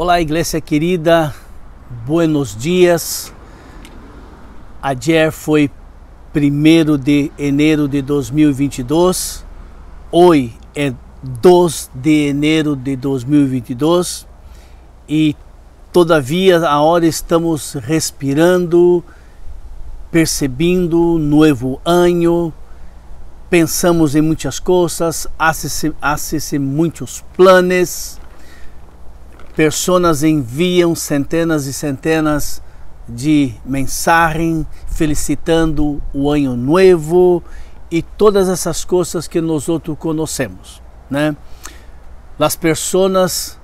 Olá, igreja querida, buenos dias. Ayer foi 1 de janeiro de 2022, hoje é 2 de janeiro de 2022 e todavia agora estamos respirando, percebendo novo ano, pensamos em muitas coisas, hace muitos planos Pessoas enviam centenas e centenas de mensagens felicitando o ano novo e todas essas coisas que nós outros conhecemos, né? As pessoas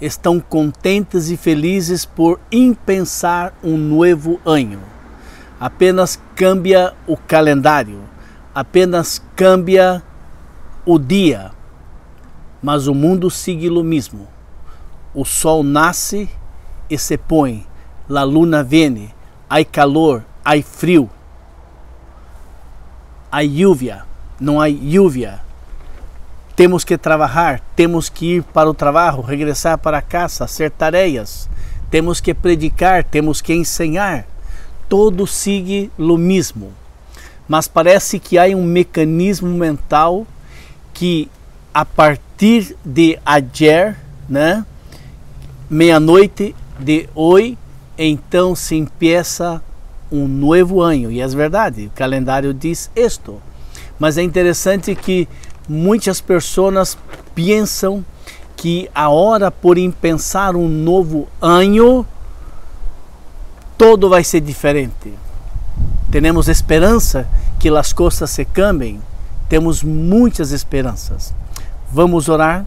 estão contentes e felizes por impensar um novo ano. Apenas cambia o calendário, apenas cambia o dia, mas o mundo sigue o mesmo o sol nasce e se põe, la luna vem, há calor, há frio, há lluvia, não há lluvia. Temos que trabalhar, temos que ir para o trabalho, regressar para casa, hacer tarefas, temos que predicar, temos que ensinar. Todo sigue lo mesmo. Mas parece que há um mecanismo mental que a partir de ayer, né, meia-noite de hoje, então se empieza um novo ano. E é verdade, o calendário diz isto. Mas é interessante que muitas pessoas pensam que a hora por pensar um novo ano, todo vai ser diferente. Temos esperança que as coisas se cambiem. Temos muitas esperanças. Vamos orar?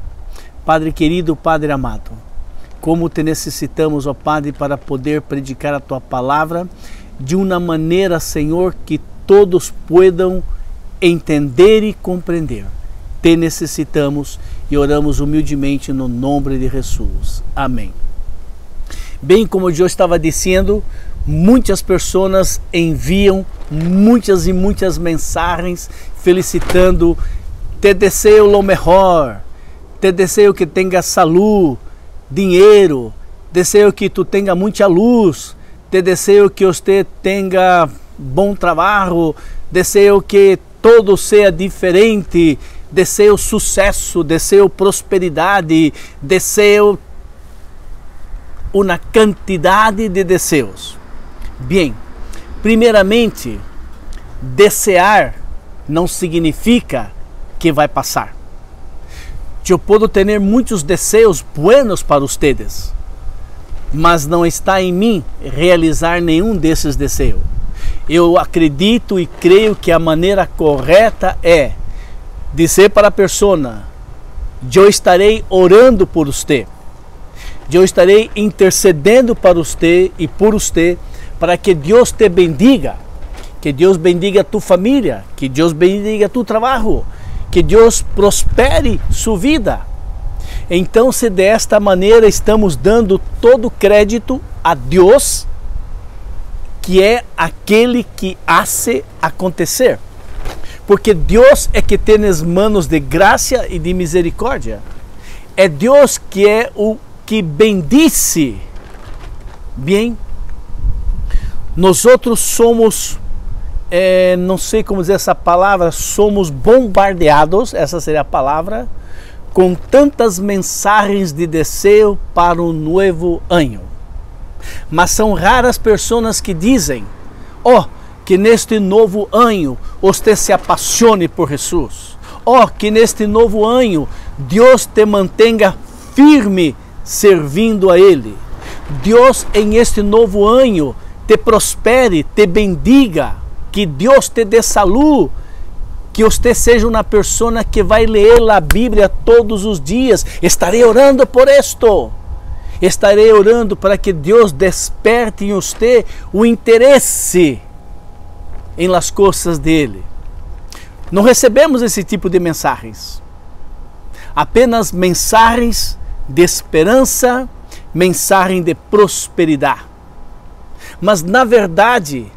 Padre querido, Padre amado como te necessitamos, ó Padre, para poder predicar a tua palavra de uma maneira, Senhor, que todos possam entender e compreender. Te necessitamos e oramos humildemente no nome de Jesus. Amém. Bem como eu estava dizendo, muitas pessoas enviam muitas e muitas mensagens felicitando, te desejo o melhor, te desejo que tenha saúde, dinheiro, desejo que tu tenha muita luz, te desejo que você tenha bom trabalho, desejo que todo seja diferente, desejo sucesso, desejo prosperidade, desejo uma quantidade de desejos. Bem, primeiramente, desejar não significa que vai passar eu posso ter muitos desejos buenos para vocês, mas não está em mim realizar nenhum desses desejos. Eu acredito e creio que a maneira correta é dizer para a pessoa: Eu estarei orando por você, eu estarei intercedendo para você e por você, para que Deus te bendiga, que Deus bendiga a tua família, que Deus bendiga tu trabalho que Deus prospere sua vida. Então, se desta maneira estamos dando todo crédito a Deus, que é aquele que hace acontecer. Porque Deus é que tem as manos de graça e de misericórdia. É Deus que é o que bendice. Bem, nós outros somos é, não sei como dizer essa palavra, somos bombardeados, essa seria a palavra, com tantas mensagens de desejo para o novo ano. Mas são raras pessoas que dizem: Oh, que neste novo ano você se apaixone por Jesus. Oh, que neste novo ano Deus te mantenha firme servindo a Ele. Deus em este novo ano te prospere, te bendiga que Deus te dê saúde, que você seja uma pessoa que vai ler a Bíblia todos os dias. Estarei orando por isto. Estarei orando para que Deus desperte em você o interesse em las coisas dele. Não recebemos esse tipo de mensagens. Apenas mensagens de esperança, mensagem de prosperidade. Mas na verdade,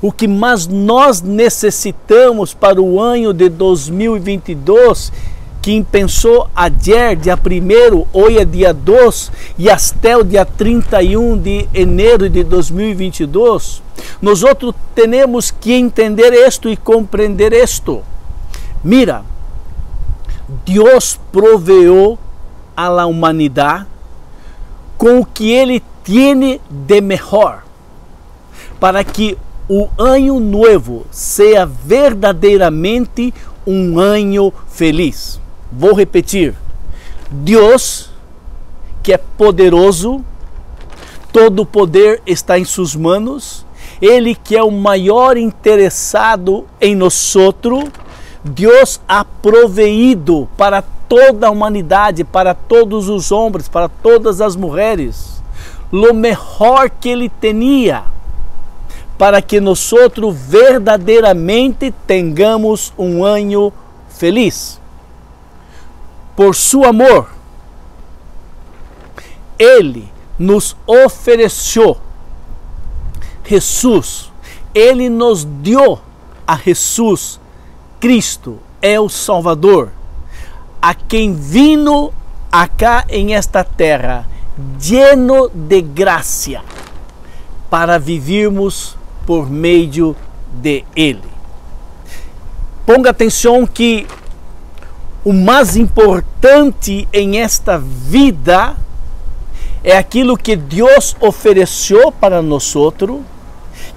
o que mais nós necessitamos para o ano de 2022 quem pensou ayer, dia 1 hoje é dia 2 e até o dia 31 de janeiro de 2022, nós outros temos que entender isto e compreender isto. Mira, Deus proveeu a la humanidade com o que ele tem de melhor, para que o ano novo seja verdadeiramente um ano feliz. Vou repetir: Deus, que é poderoso, todo o poder está em suas mãos, Ele que é o maior interessado em nós Deus ha proveído para toda a humanidade, para todos os homens, para todas as mulheres, o melhor que Ele tinha para que nós verdadeiramente tenhamos um ano feliz. Por seu amor, Ele nos ofereceu Jesus, Ele nos deu a Jesus, Cristo é o Salvador, a quem vino acá em esta terra, lleno de graça, para vivermos por meio de Ele. Ponga atenção que o mais importante em esta vida é aquilo que Deus ofereceu para nós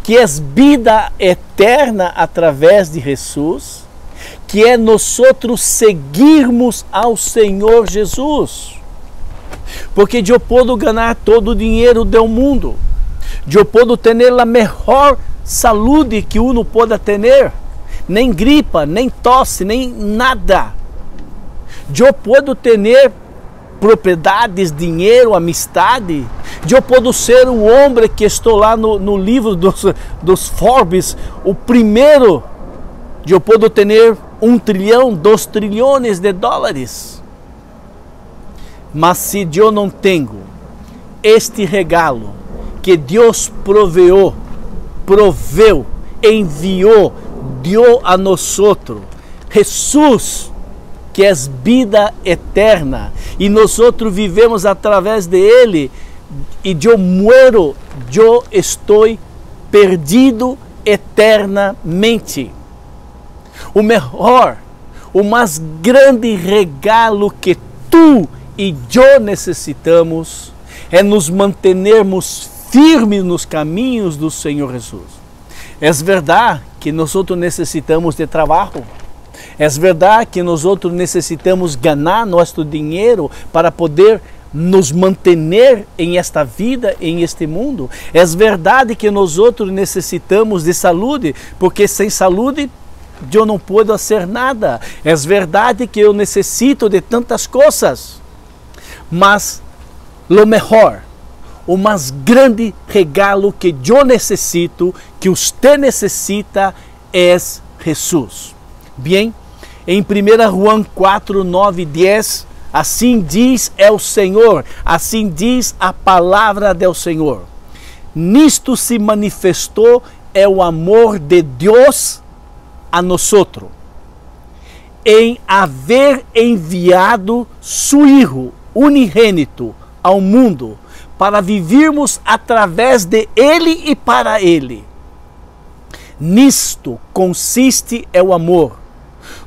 que é vida eterna através de Jesus, que é nós outros seguirmos ao Senhor Jesus. Porque eu posso ganhar todo o dinheiro do mundo, eu posso ter a melhor saúde que uno pode ter, nem gripa, nem tosse, nem nada. Eu posso ter propriedades, dinheiro, amistade. Eu posso ser o homem que estou lá no, no livro dos, dos Forbes, o primeiro. Eu posso ter um trilhão, dois trilhões de dólares. Mas se eu não tenho este regalo, que Deus proveou, proveu, enviou, deu a nós outros. Jesus, que é vida eterna, e nós outros vivemos através de Ele, e eu muero, eu estou perdido eternamente. O melhor, o mais grande regalo que tu e eu necessitamos é nos mantermos firme nos caminhos do Senhor Jesus. É verdade que nós outros necessitamos de trabalho. É verdade que nós outros necessitamos ganhar nosso dinheiro para poder nos manter em esta vida, em este mundo. É verdade que nós outros necessitamos de saúde, porque sem saúde eu não posso fazer nada. É verdade que eu necessito de tantas coisas. Mas o melhor o mais grande regalo que eu necessito, que você necessita, é Jesus. Bem, em 1 Juan 4, 9 10, assim diz é o Senhor, assim diz a palavra do Senhor. Nisto se manifestou é o amor de Deus a nós em haver enviado seu Filho unigênito ao mundo para vivermos através de Ele e para Ele. Nisto consiste é o amor.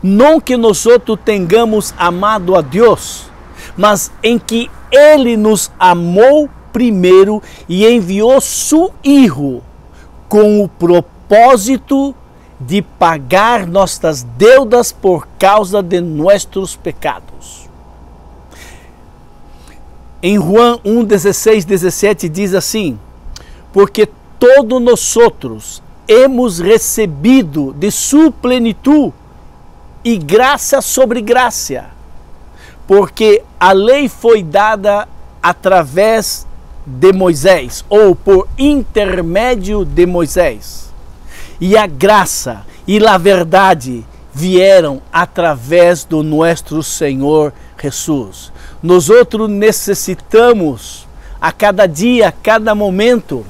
Não que nós outros tenhamos amado a Deus, mas em que Ele nos amou primeiro e enviou seu Filho com o propósito de pagar nossas deudas por causa de nossos pecados. Em Juan 1, 16, 17 diz assim: Porque todos nós outros hemos recebido de sua plenitude e graça sobre graça, porque a lei foi dada através de Moisés, ou por intermédio de Moisés, e a graça e a verdade vieram através do nosso Senhor Jesus. Nós outros necessitamos a cada dia, a cada momento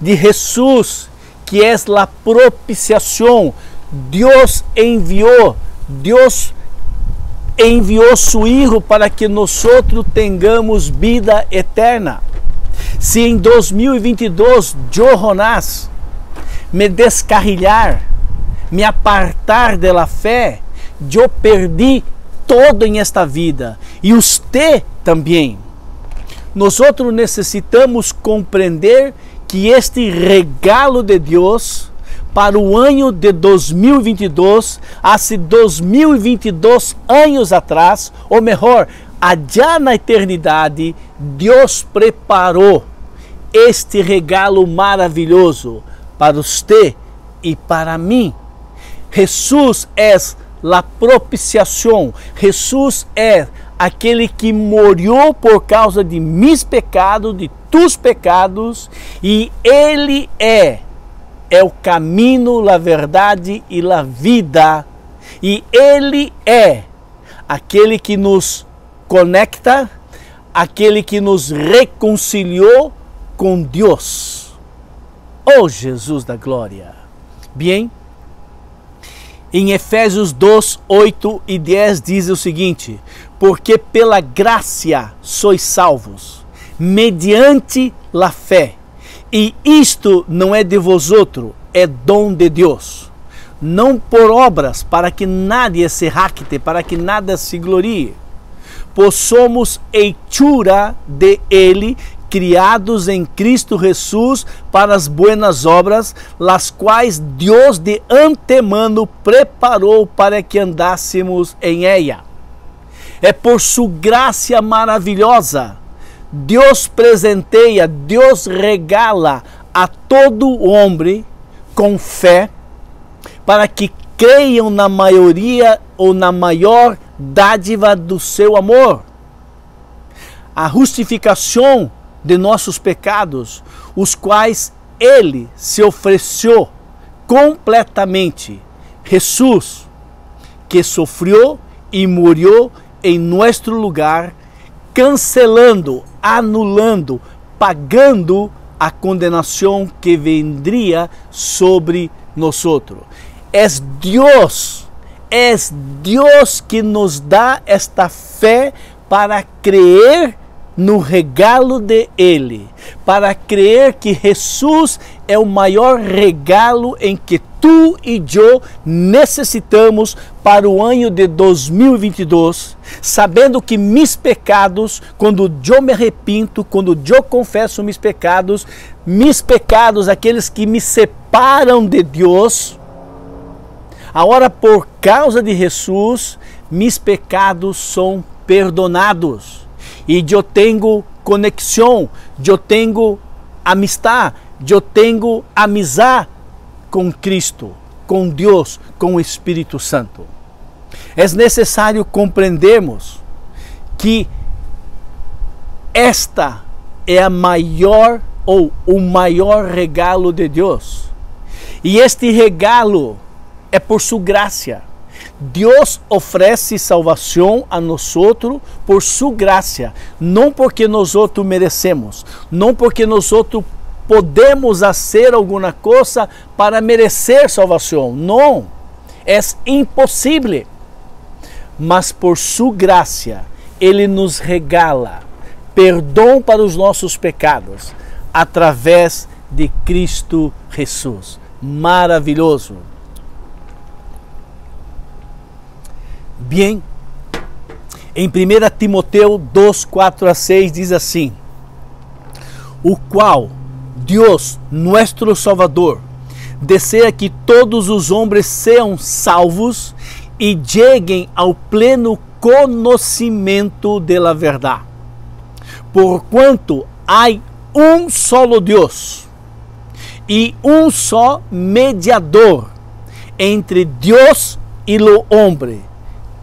de Jesus, que é a propiciação. Deus enviou, Deus enviou Hijo para que nós tenhamos vida eterna. Se em 2022 eu, Jonás, me descarrilhar, me apartar da fé, eu perdi todo em esta vida e você também. Nós necessitamos compreender que este regalo de Deus para o ano de 2022, há 2022 anos atrás, ou melhor, allá na eternidade, Deus preparou este regalo maravilhoso para você e para mim. Jesus é a propiciação, Jesus é aquele que morreu por causa de meus pecados, de tus pecados, e ele é é o caminho, a verdade e a vida. E ele é aquele que nos conecta, aquele que nos reconciliou com Deus. Oh Jesus da glória. Bem, em Efésios 2, 8 e 10 diz o seguinte: Porque pela graça sois salvos, mediante a fé. E isto não é de vosotros, é dom de Deus. Não por obras, para que nadie se jacte, para que nada se glorie. Pois somos hechura de Ele, criados em Cristo Jesus para as buenas obras, las quais Deus de antemano preparou para que andássemos em ella. É por sua graça maravilhosa, Deus presenteia, Deus regala a todo homem com fé, para que creiam na maioria ou na maior dádiva do seu amor. A justificação de nossos pecados, os quais ele se ofereceu completamente. Jesus, que sofreu e morreu em nosso lugar, cancelando, anulando, pagando a condenação que vendria sobre nós. É Deus, é Deus que nos dá esta fé para crer no regalo de Ele, para crer que Jesus é o maior regalo em que tu e eu necessitamos para o ano de 2022, sabendo que meus pecados, quando eu me arrepinto, quando eu confesso meus pecados, meus pecados, aqueles que me separam de Deus, agora por causa de Jesus, meus pecados são perdonados e eu tenho conexão, eu tenho amistad, eu tenho amizade com Cristo, com Deus, com o Espírito Santo. É necessário compreendermos que esta é a maior ou o maior regalo de Deus. E este regalo é por sua graça. Deus oferece salvação a nós por sua graça, não porque nós merecemos, não porque nós podemos fazer alguma coisa para merecer salvação. Não, é impossível. Mas por sua graça, Ele nos regala perdão para os nossos pecados através de Cristo Jesus. Maravilhoso. Bem, em 1 Timoteu 2, 4 a 6 diz assim: O qual Deus, nosso Salvador, deseja que todos os homens sejam salvos e cheguem ao pleno conhecimento da verdade. Porquanto há um solo Deus e um só mediador entre Deus e o homem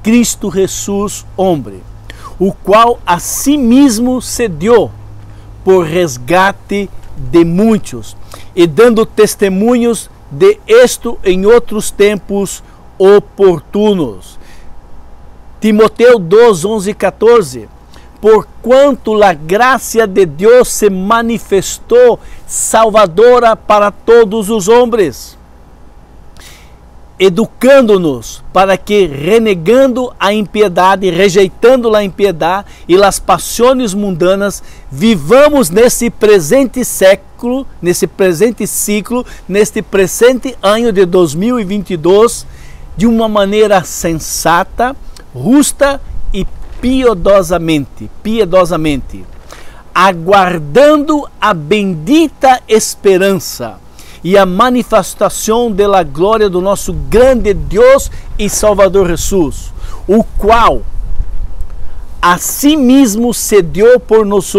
Cristo Jesus homem, o qual a si mesmo se deu por resgate de muitos, e dando testemunhos de isto em outros tempos oportunos. Timoteu 2, 11 e 14. Porquanto a graça de Deus se manifestou salvadora para todos os homens educando-nos para que, renegando a impiedade, rejeitando a impiedade e as paixões mundanas, vivamos nesse presente século, nesse presente ciclo, neste presente ano de 2022, de uma maneira sensata, justa e piedosamente, piedosamente, aguardando a bendita esperança e a manifestação da glória do nosso grande Deus e Salvador Jesus, o qual a si mesmo se deu por nós,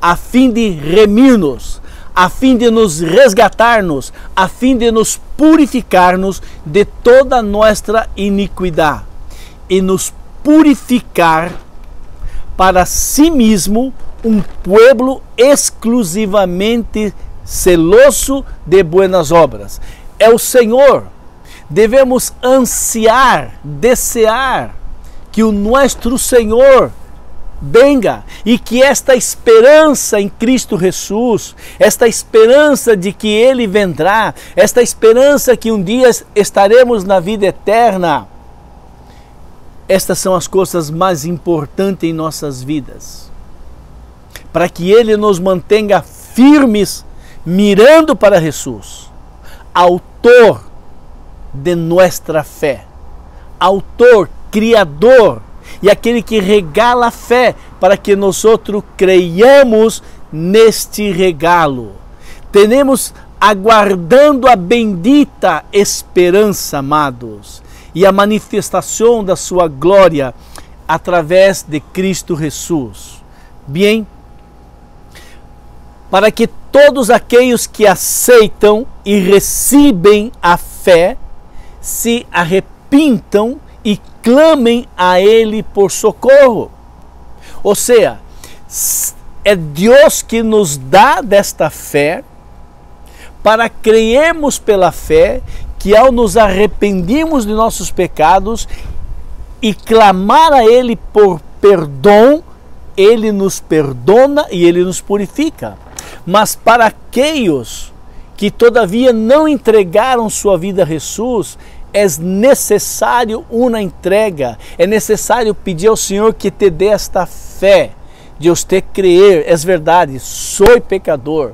a fim de remir-nos, a fim de nos resgatar-nos, a fim de nos purificar-nos de toda nossa iniquidade e nos purificar para si mesmo um povo exclusivamente celoso de buenas obras. É o Senhor. Devemos ansiar, desejar que o nosso Senhor venga e que esta esperança em Cristo Jesus, esta esperança de que Ele vendrá, esta esperança que um dia estaremos na vida eterna, estas são as coisas mais importantes em nossas vidas. Para que Ele nos mantenha firmes mirando para Jesus, autor de nossa fé, autor, criador e aquele que regala a fé para que nós outros creiamos neste regalo. Tenemos aguardando a bendita esperança, amados, e a manifestação da sua glória através de Cristo Jesus. Bem, para que todos aqueles que aceitam e recebem a fé se arrepintam e clamem a Ele por socorro. Ou seja, é Deus que nos dá desta fé para crermos pela fé que ao nos arrependirmos de nossos pecados e clamar a Ele por perdão, Ele nos perdona e Ele nos purifica. Mas para aqueles que todavia não entregaram sua vida a Jesus, é necessário uma entrega, é necessário pedir ao Senhor que te dê esta fé, de você crer, é verdade, sou pecador,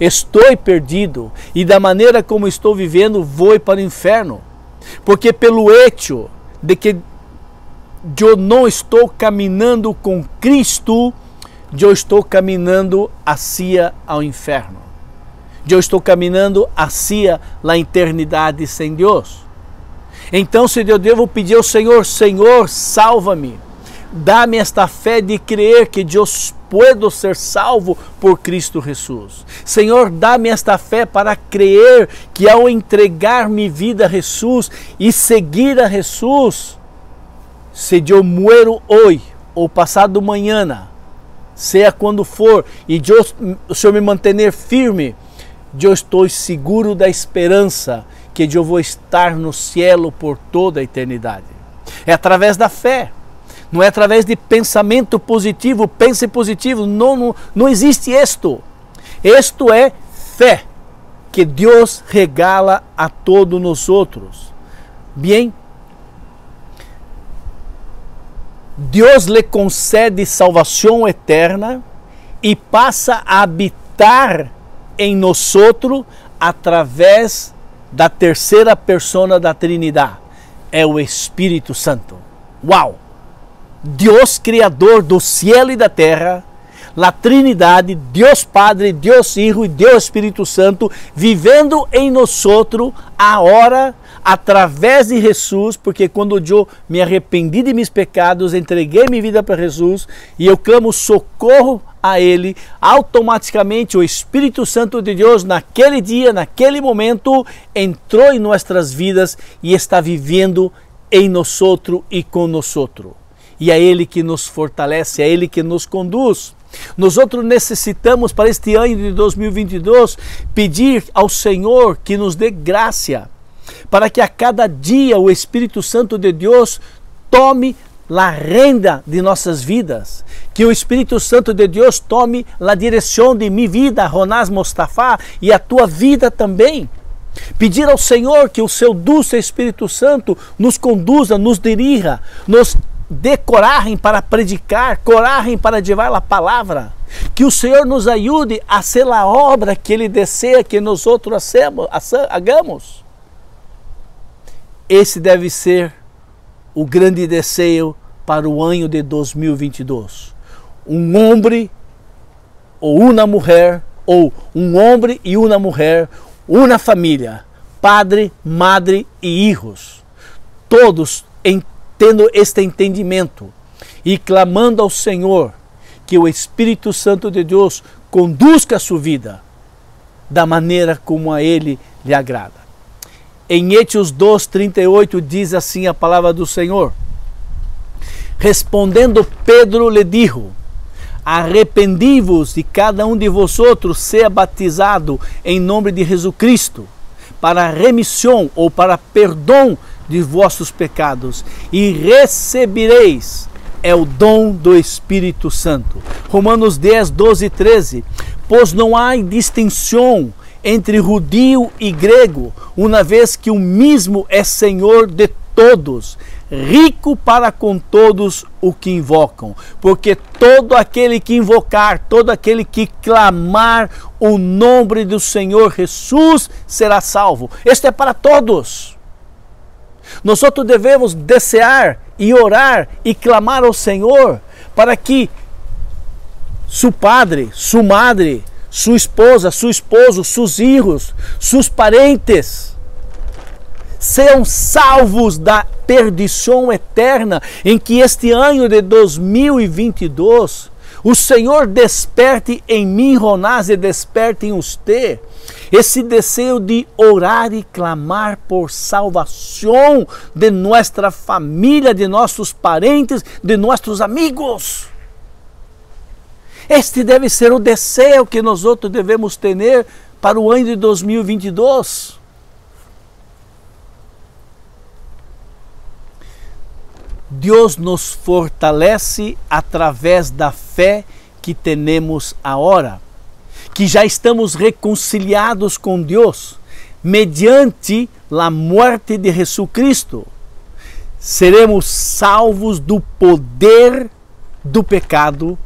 estou perdido. E da maneira como estou vivendo vou para o inferno, porque pelo hecho de que eu não estou caminhando com Cristo, eu estou caminhando hacia ao inferno. Eu estou caminhando a eternidade sem Deus. Então, se eu devo pedir ao Senhor, Senhor, salva-me. Dá-me esta fé de crer que Deus pode ser salvo por Cristo Jesus. Senhor, dá-me esta fé para crer que ao entregar minha vida a Jesus e seguir a Jesus, se eu muero hoje ou passado manhã, seja quando for, e Deus, o Senhor me manter firme, eu estou seguro da esperança que eu vou estar no cielo por toda a eternidade. É através da fé, não é através de pensamento positivo, pense positivo, não, não, não existe isto. Isto é fé que Deus regala a todos nós outros. Bem, Deus lhe concede salvação eterna e passa a habitar em nós através da terceira persona da Trinidade, é o Espírito Santo. Uau! Deus criador do céu e da terra, a Trinidade, Deus Padre, Deus Filho e Deus Espírito Santo, vivendo em nós a hora através de Jesus, porque quando eu me arrependi de meus pecados, entreguei minha vida para Jesus e eu clamo socorro a Ele, automaticamente o Espírito Santo de Deus, naquele dia, naquele momento, entrou em nossas vidas e está vivendo em nós e com nós. E é Ele que nos fortalece, é Ele que nos conduz. Nós outros necessitamos para este ano de 2022 pedir ao Senhor que nos dê graça para que a cada dia o Espírito Santo de Deus tome a renda de nossas vidas, que o Espírito Santo de Deus tome a direção de minha vida, Ronás Mostafa, e a tua vida também. Pedir ao Senhor que o seu dulce Espírito Santo nos conduza, nos dirija, nos dê coragem para predicar, coragem para levar a palavra. Que o Senhor nos ajude a ser a obra que Ele deseja que nós outros hagamos. Esse deve ser o grande desejo para o ano de 2022. Um homem ou uma mulher, ou um homem e uma mulher, uma família, padre, madre e hijos, todos tendo este entendimento e clamando ao Senhor que o Espírito Santo de Deus conduzca a sua vida da maneira como a Ele lhe agrada. Em Hechos 2:38 diz assim a palavra do Senhor: Respondendo Pedro lhe disse: Arrependi-vos e cada um de vosotros seja batizado em nome de Jesus Cristo para remissão ou para perdão de vossos pecados e recebereis é o dom do Espírito Santo. Romanos 10, 12 e 13. Pois não há distinção entre judio e grego, uma vez que o mesmo é Senhor de todos, rico para com todos o que invocam, porque todo aquele que invocar, todo aquele que clamar o nome do Senhor Jesus será salvo. Este é para todos. Nós devemos desejar e orar e clamar ao Senhor para que seu padre, sua madre, sua esposa, seu esposo, seus filhos, seus parentes sejam salvos da perdição eterna, em que este ano de 2022 o Senhor desperte em mim, Ronás, e desperte em você esse desejo de orar e clamar por salvação de nossa família, de nossos parentes, de nossos amigos. Este deve ser o desejo que nós outros devemos ter para o ano de 2022. Deus nos fortalece através da fé que temos agora, que já estamos reconciliados com Deus mediante a morte de Jesus Cristo. Seremos salvos do poder do pecado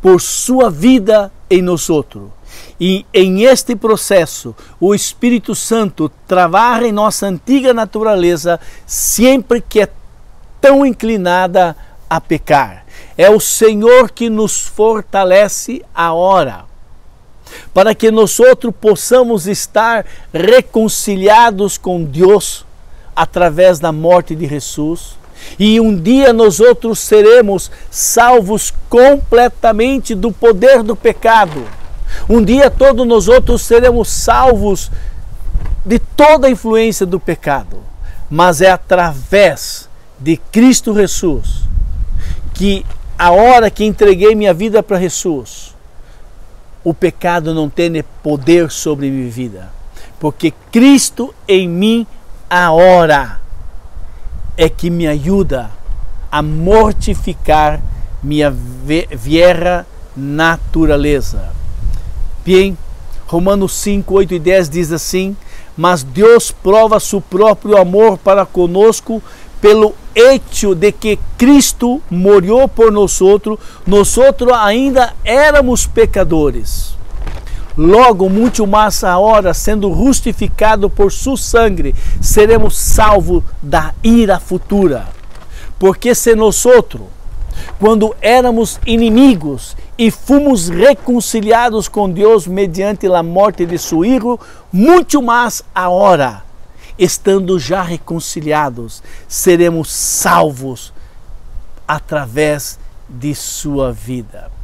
por sua vida em nós outros. E em este processo, o Espírito Santo trabalha em nossa antiga natureza sempre que é tão inclinada a pecar. É o Senhor que nos fortalece a hora, para que nós outros possamos estar reconciliados com Deus através da morte de Jesus. E um dia nós outros seremos salvos completamente do poder do pecado. Um dia todos nós outros seremos salvos de toda a influência do pecado. Mas é através de Cristo Jesus, que a hora que entreguei minha vida para Jesus, o pecado não tem poder sobre minha vida, porque Cristo em mim a hora é que me ajuda a mortificar minha vieira natureza. Bem, Romanos 5, 8 e 10 diz assim: Mas Deus prova seu próprio amor para conosco pelo hecho de que Cristo morreu por nós nós ainda éramos pecadores. Logo, muito mais agora, sendo justificado por seu sangue, seremos salvos da ira futura. Porque se nós outros, quando éramos inimigos e fomos reconciliados com Deus mediante a morte de seu Filho, muito mais agora estando já reconciliados, seremos salvos através de sua vida.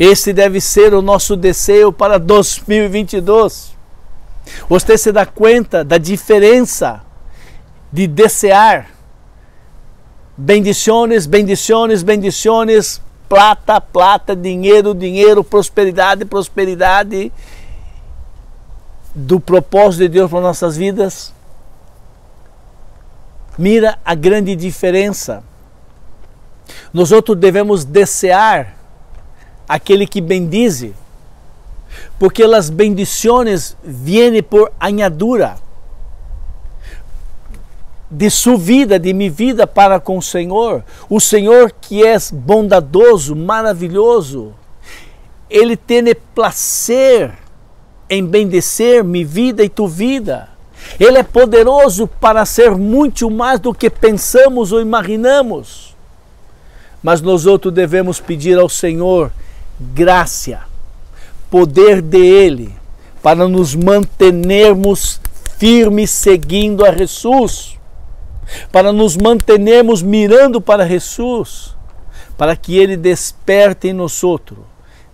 Esse deve ser o nosso desejo para 2022. Você se dá conta da diferença de desejar bendições, bendições, bendições, plata, plata, dinheiro, dinheiro, prosperidade, prosperidade do propósito de Deus para nossas vidas, mira a grande diferença. Nós outros devemos desejar aquele que bendize, porque as bendições vêm por añadura de sua vida, de minha vida para com o Senhor. O Senhor que é bondadoso, maravilhoso, Ele tem prazer em bendecer minha vida e tua vida. Ele é poderoso para ser muito mais do que pensamos ou imaginamos. Mas nós outros devemos pedir ao Senhor graça, poder dele, para nos mantermos firmes seguindo a Jesus para nos mantermos mirando para Jesus, para que Ele desperte em nós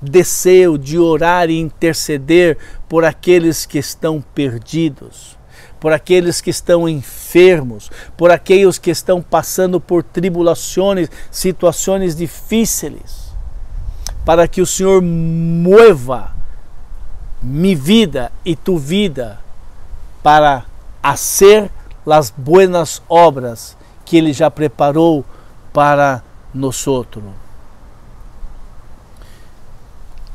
desejo de orar e interceder por aqueles que estão perdidos, por aqueles que estão enfermos, por aqueles que estão passando por tribulações, situações difíceis, para que o Senhor mova minha vida e tu vida para ser las buenas obras que Ele já preparou para nós.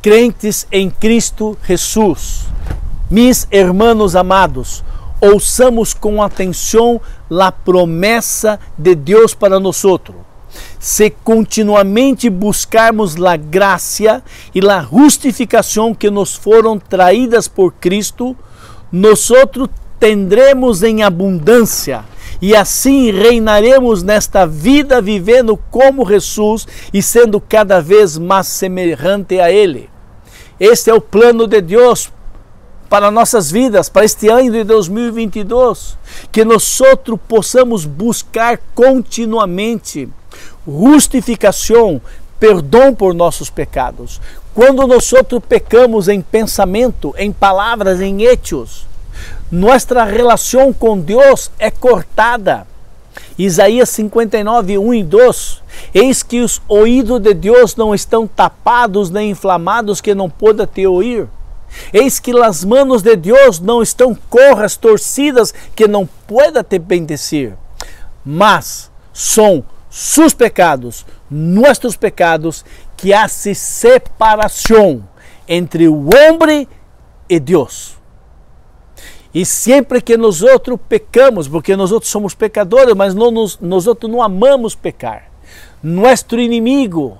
Crentes em Cristo Jesus, mis hermanos amados, ouçamos com atenção a promessa de Deus para nós. Se continuamente buscarmos a graça e a justificação que nos foram traídas por Cristo, nós tendremos em abundância e assim reinaremos nesta vida vivendo como Jesus e sendo cada vez mais semelhante a Ele. Este é o plano de Deus para nossas vidas, para este ano de 2022, que nós outros possamos buscar continuamente justificação, perdão por nossos pecados. Quando nós pecamos em pensamento, em palavras, em hechos, nossa relação com Deus é cortada. Isaías 59, 1 e 2. Eis que os ouvidos de Deus não estão tapados nem inflamados que não poda te ouvir. Eis que as manos de Deus não estão corras torcidas que não pueda te bendecer. Mas são seus pecados, nossos pecados, que hace separação entre o homem e Deus. E sempre que nós outros pecamos, porque nós outros somos pecadores, mas nós outros não amamos pecar. Nosso inimigo,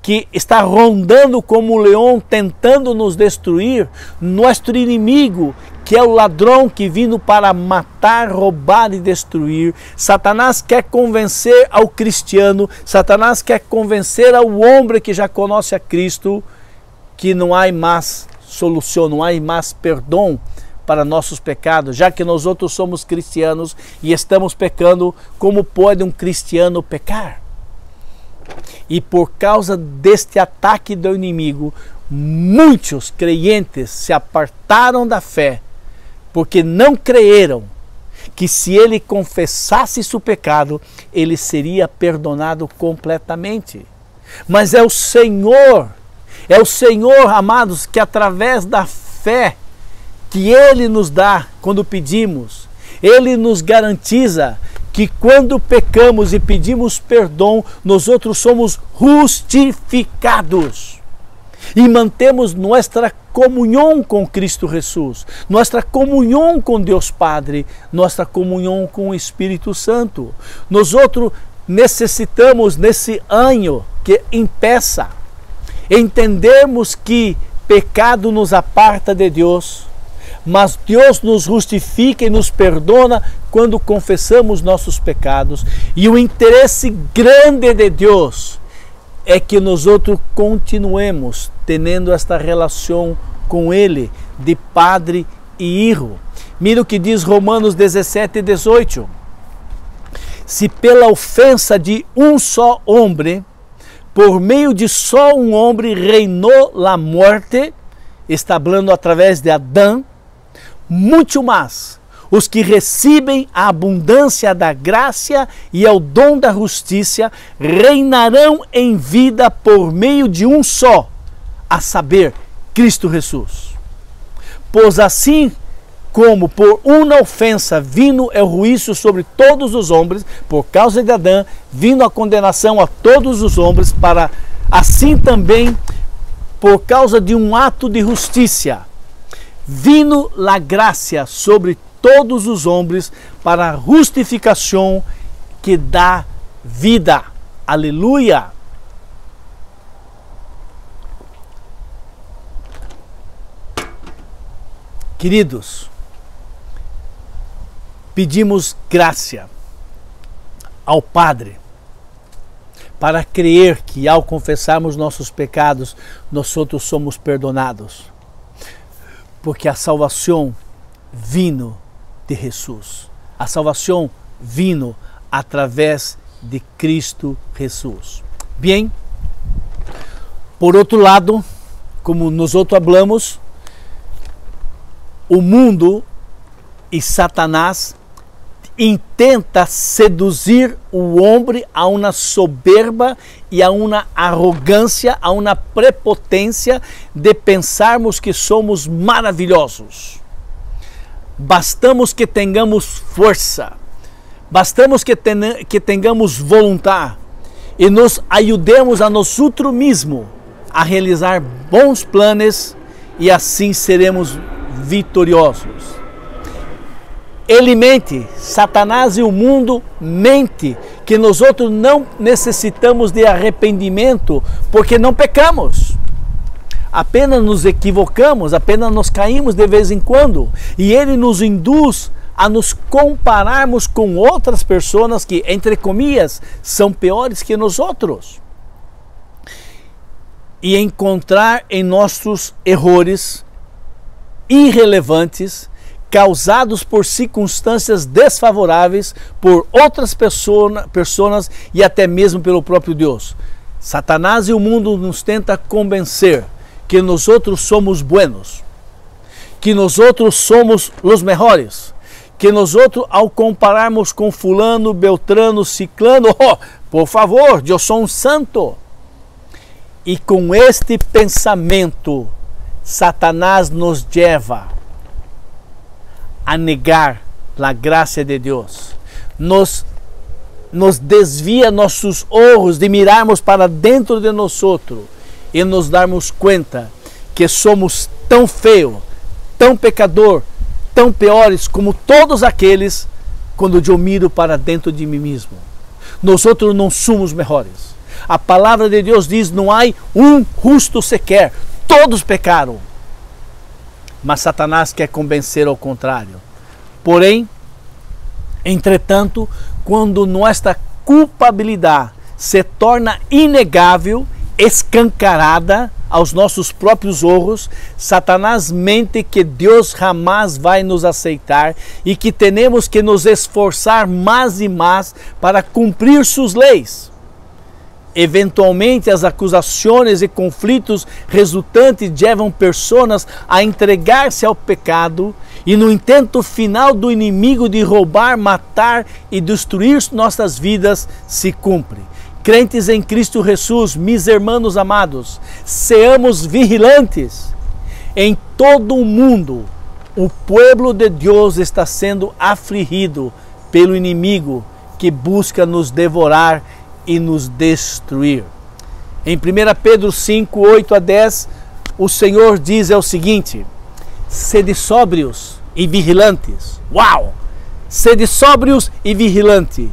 que está rondando como um leão tentando nos destruir, nosso inimigo, que é o ladrão que vindo para matar, roubar e destruir. Satanás quer convencer ao cristiano, Satanás quer convencer ao homem que já conhece a Cristo que não há mais solução, não há mais perdão para nossos pecados, já que nós outros somos cristianos e estamos pecando, como pode um cristiano pecar? E por causa deste ataque do inimigo, muitos crentes se apartaram da fé, porque não creram que se ele confessasse seu pecado, ele seria perdonado completamente. Mas é o Senhor, é o Senhor, amados, que através da fé que Ele nos dá quando pedimos. Ele nos garantiza que quando pecamos e pedimos perdão, nós outros somos justificados e mantemos nossa comunhão com Cristo Jesus, nossa comunhão com Deus Padre, nossa comunhão com o Espírito Santo. Nós necessitamos nesse ano que impeça entendermos que pecado nos aparta de Deus mas Deus nos justifica e nos perdona quando confessamos nossos pecados. E o interesse grande de Deus é que nós outros continuemos tendo esta relação com Ele de padre e filho. Mira o que diz Romanos 17 e 18. Se pela ofensa de um só homem, por meio de só um homem reinou a morte, está falando através de Adão, muito mais os que recebem a abundância da graça e o dom da justiça reinarão em vida por meio de um só, a saber, Cristo Jesus. Pois assim como por uma ofensa vindo é o juízo sobre todos os homens, por causa de Adão, vindo a condenação a todos os homens, para assim também por causa de um ato de justiça, vindo la graça sobre todos os homens para a justificação que dá vida. Aleluia! Queridos, pedimos graça ao Padre para crer que ao confessarmos nossos pecados, nós outros somos perdonados. Porque a salvação vino de Jesus. A salvação vino através de Cristo Jesus. Bem, por outro lado, como nós outros falamos, o mundo e Satanás intenta seduzir o homem a uma soberba e a uma arrogância, a uma prepotência de pensarmos que somos maravilhosos. Bastamos que tenhamos força, bastamos que, ten que tenhamos vontade e nos ajudemos a nós mesmo a realizar bons planos e assim seremos vitoriosos. Ele mente, Satanás e o mundo mente que nós outros não necessitamos de arrependimento porque não pecamos. Apenas nos equivocamos, apenas nos caímos de vez em quando, e ele nos induz a nos compararmos com outras pessoas que, entre comillas, são piores que nós outros. E encontrar em nossos erros irrelevantes causados por circunstâncias desfavoráveis, por outras pessoas e até mesmo pelo próprio Deus. Satanás e o mundo nos tenta convencer que nós outros somos buenos, que nós outros somos os melhores, que nós outros ao compararmos com fulano, beltrano, ciclano, oh, por favor, eu sou um santo. E com este pensamento, Satanás nos leva a negar a graça de Deus. Nos, nos desvia nossos olhos de mirarmos para dentro de nós e nos darmos conta que somos tão feio, tão pecador, tão piores como todos aqueles quando eu miro para dentro de mim mesmo. Nós outros não somos melhores. A palavra de Deus diz: não há um justo sequer, todos pecaram. Mas Satanás quer convencer ao contrário. Porém, entretanto, quando nossa culpabilidade se torna inegável, escancarada aos nossos próprios olhos, Satanás mente que Deus jamais vai nos aceitar e que temos que nos esforçar mais e mais para cumprir suas leis. Eventualmente, as acusações e conflitos resultantes levam pessoas a entregar-se ao pecado e no intento final do inimigo de roubar, matar e destruir nossas vidas se cumpre. Crentes em Cristo Jesus, meus irmãos amados, seamos vigilantes. Em todo o mundo, o povo de Deus está sendo afligido pelo inimigo que busca nos devorar e nos destruir. Em 1 Pedro 5, 8 a 10, o Senhor diz é o seguinte: sede sóbrios e vigilantes. Uau! Sede sóbrios e vigilantes,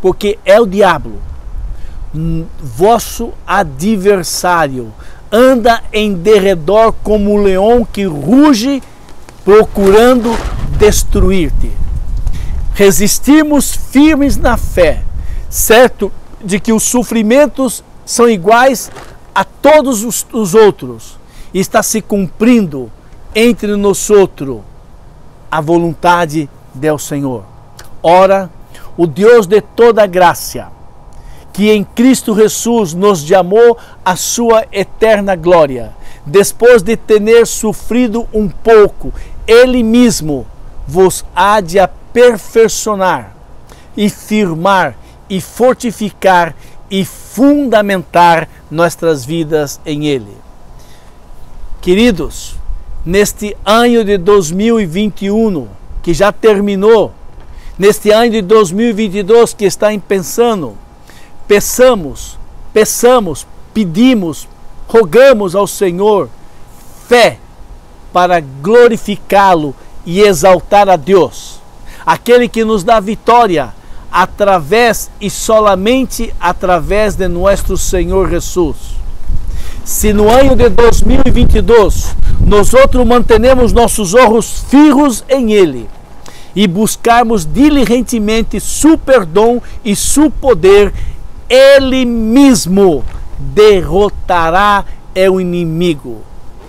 porque é o diabo, vosso adversário, anda em derredor como um leão que ruge, procurando destruir-te. Resistimos firmes na fé, certo de que os sofrimentos são iguais a todos os, os outros e está se cumprindo entre nós outros a vontade do Senhor. Ora, o Deus de toda graça, que em Cristo Jesus nos chamou a sua eterna glória, depois de ter sofrido um pouco, Ele mesmo vos há de aperfeiçoar e firmar e fortificar e fundamentar nossas vidas em Ele. Queridos, neste ano de 2021, que já terminou, neste ano de 2022 que está em pensando, peçamos, peçamos, pedimos rogamos ao Senhor fé para glorificá-lo e exaltar a Deus, aquele que nos dá vitória através e solamente através de nosso Senhor Jesus. Se no ano de 2022 nós outros mantenemos nossos olhos fijos em Ele e buscarmos diligentemente su perdão e su poder, Ele mesmo derrotará o inimigo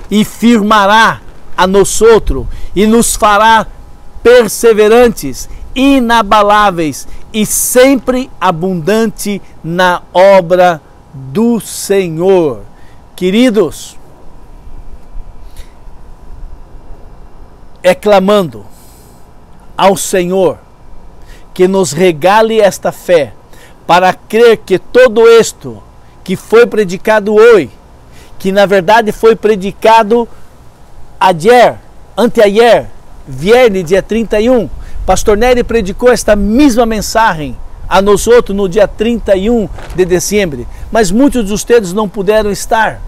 e firmará a nós outros e nos fará perseverantes, inabaláveis e sempre abundante na obra do Senhor. Queridos, é clamando ao Senhor que nos regale esta fé para crer que todo isto que foi predicado hoje, que na verdade foi predicado ayer, anteayer, viernes, dia 31, Pastor Nery predicou esta mesma mensagem a nós outros no dia 31 de dezembro, mas muitos de vocês não puderam estar.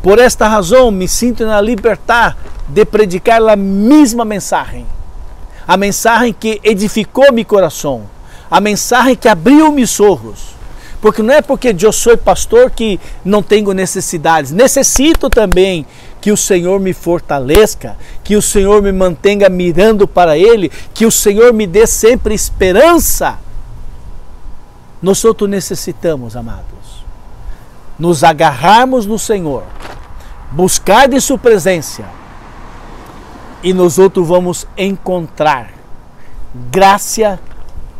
Por esta razão, me sinto na liberdade de predicar a mesma mensagem. A mensagem que edificou meu coração, a mensagem que abriu meus olhos. Porque não é porque eu sou pastor que não tenho necessidades. Necessito também que o Senhor me fortaleça, que o Senhor me mantenha mirando para Ele, que o Senhor me dê sempre esperança nós outros necessitamos, amados, nos agarrarmos no Senhor, buscar de Sua presença e nós outros vamos encontrar graça,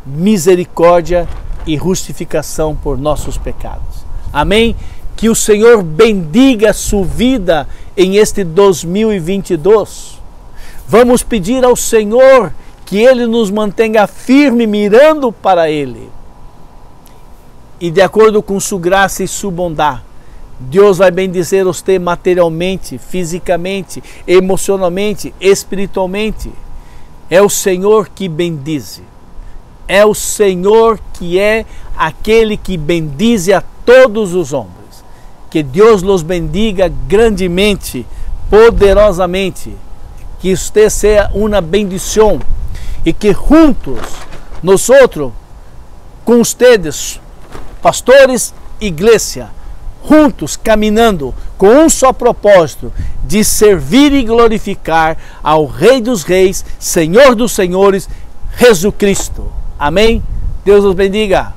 misericórdia e justificação por nossos pecados. Amém? Que o Senhor bendiga a sua vida em este 2022. Vamos pedir ao Senhor que Ele nos mantenha firme mirando para Ele e de acordo com sua graça e sua bondade, Deus vai bendizer você materialmente, fisicamente, emocionalmente, espiritualmente. É o Senhor que bendize. É o Senhor que é aquele que bendize a todos os homens. Que Deus los bendiga grandemente, poderosamente. Que você seja uma bendição e que juntos, nós outros, com ustedes, pastores, igreja, juntos caminhando com um só propósito de servir e glorificar ao Rei dos Reis, Senhor dos Senhores, Jesus Cristo. Amém? Deus os bendiga.